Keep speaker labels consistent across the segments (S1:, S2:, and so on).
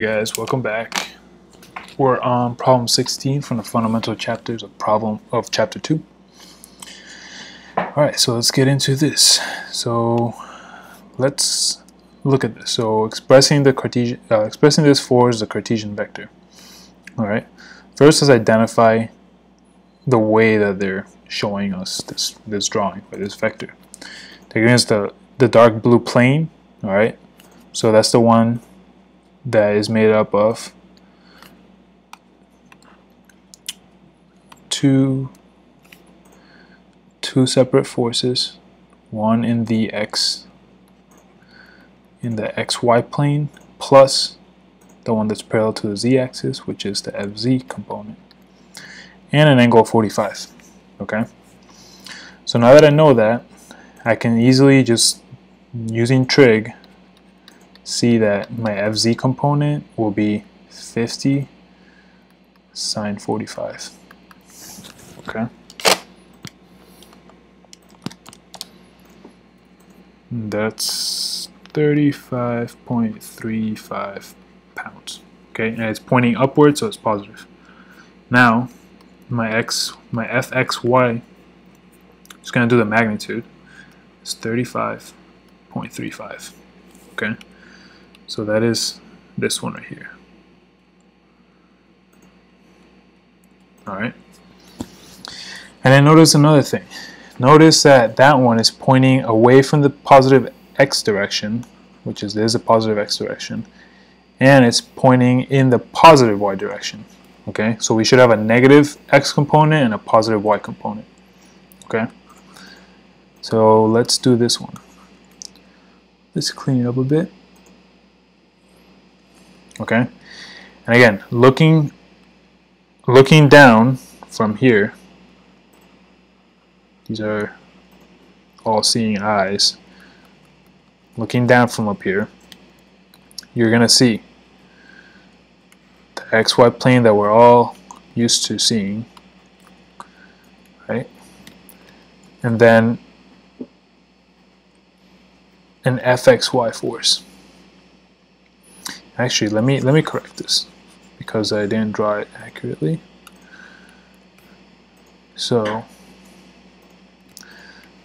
S1: guys welcome back. We're on problem 16 from the fundamental chapters of problem of chapter 2 all right so let's get into this. So let's look at this. So expressing the Cartesian uh, expressing this force the Cartesian vector. All right first let's identify the way that they're showing us this this drawing this vector. They're giving us the the dark blue plane all right? So that's the one that is made up of two two separate forces one in the x in the xy plane plus the one that's parallel to the z-axis which is the fz component and an angle of 45 okay? So now that I know that I can easily just using trig see that my FZ component will be 50 sine 45. Okay. That's 35.35 pounds. Okay, and it's pointing upward, so it's positive. Now, my x, my fxy going to do the magnitude. It's 35.35. Okay. So that is this one right here. Alright. And then notice another thing. Notice that that one is pointing away from the positive x direction, which is there's a positive x direction, and it's pointing in the positive y direction. Okay, so we should have a negative x component and a positive y component. Okay, so let's do this one. Let's clean it up a bit okay? And again looking looking down from here these are all seeing eyes. Looking down from up here you're gonna see the XY plane that we're all used to seeing right? And then an FXY force Actually, let me let me correct this because I didn't draw it accurately. So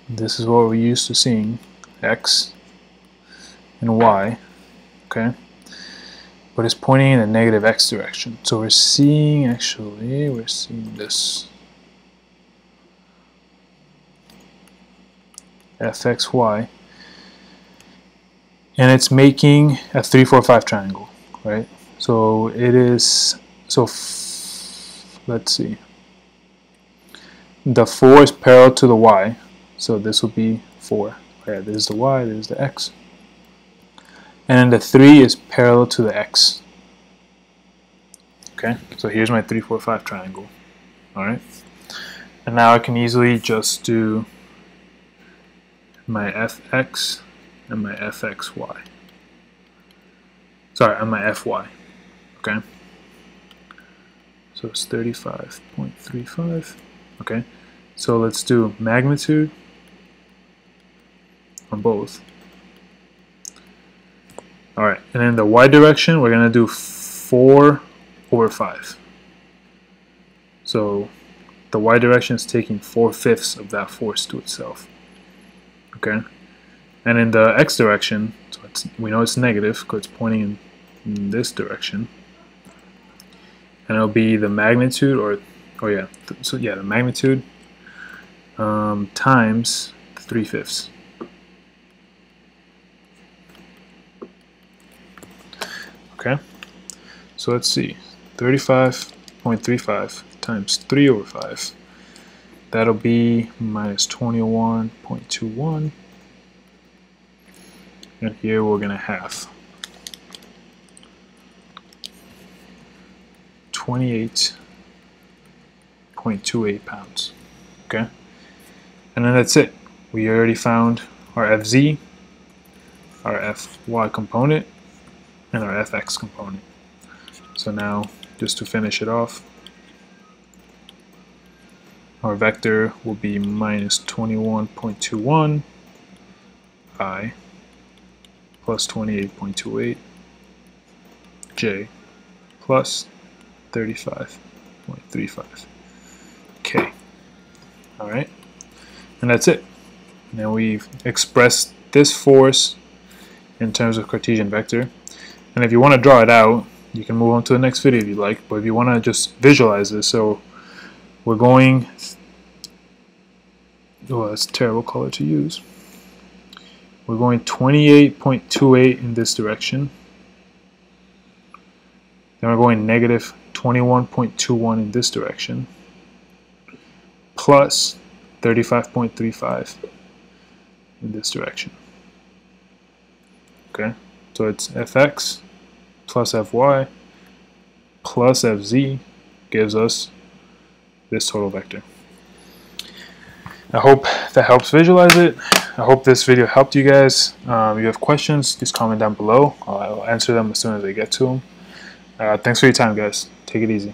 S1: this is what we're used to seeing, x and y, okay? But it's pointing in the negative x direction. So we're seeing, actually, we're seeing this fxy and it's making a 3 4 5 triangle right? So it is so let's see. The 4 is parallel to the y so this will be 4 yeah this is the y this is the x. And the 3 is parallel to the x. Okay so here's my 3 4 5 triangle alright and now I can easily just do my fx and my fxy. Sorry, and my fy. Okay. So it's 35.35. Okay. So let's do magnitude on both. Alright, and in the y direction, we're going to do 4 over 5. So the y direction is taking 4 fifths of that force to itself. Okay. And in the x direction, so we know it's negative because it's pointing in, in, this direction. And it'll be the magnitude, or, oh yeah, so yeah, the magnitude um, times 3 fifths. Okay, so let's see, 35.35 times 3 over 5. That'll be minus 21.21 and here we're going to have 28.28 pounds. Okay? And then that's it. We already found our FZ, our FY component, and our FX component. So now, just to finish it off, our vector will be minus 21.21 i plus 28.28 j plus 35.35 k. All right, and that's it. Now we've expressed this force in terms of Cartesian vector. And if you want to draw it out, you can move on to the next video if you like. But if you want to just visualize this, so we're going, oh, that's a terrible color to use. We're going 28.28 in this direction. Then we're going negative 21.21 in this direction. Plus 35.35 in this direction. Okay, so it's fx plus fy plus fz gives us this total vector. I hope that helps visualize it. I hope this video helped you guys. Um, if you have questions, just comment down below. I'll, answer them as soon as I get to them. Uh, thanks for your time, guys. Take it easy.